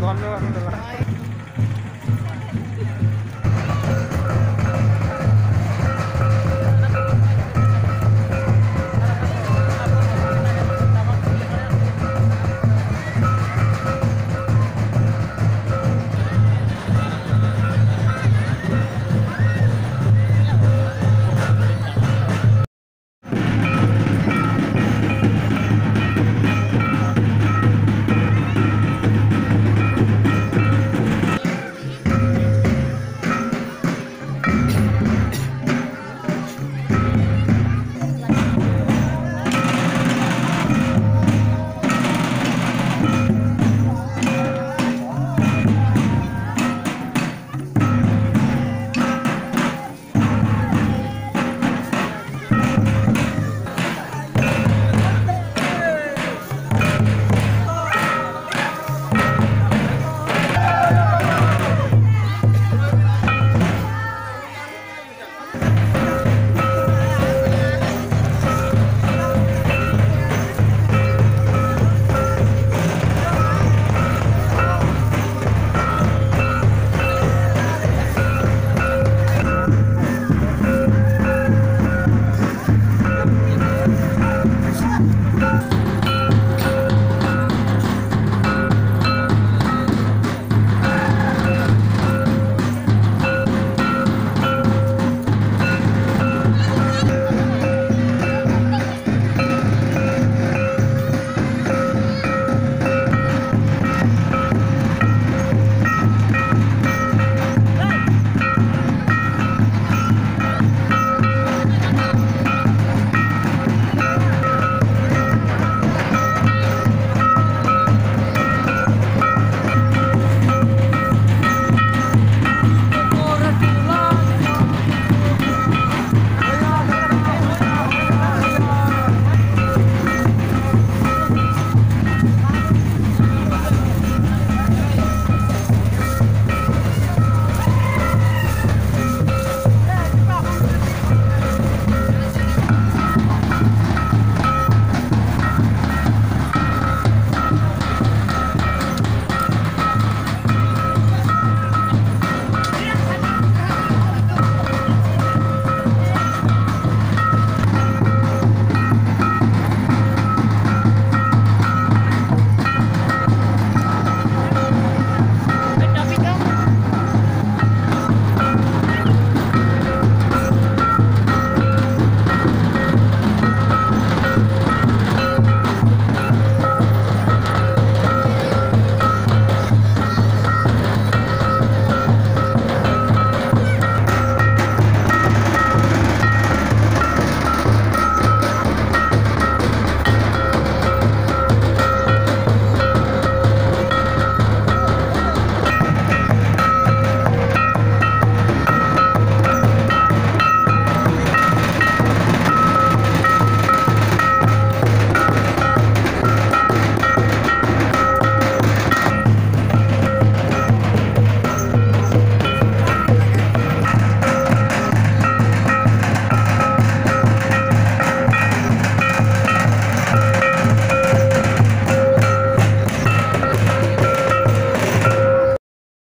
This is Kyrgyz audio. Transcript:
ладно ладно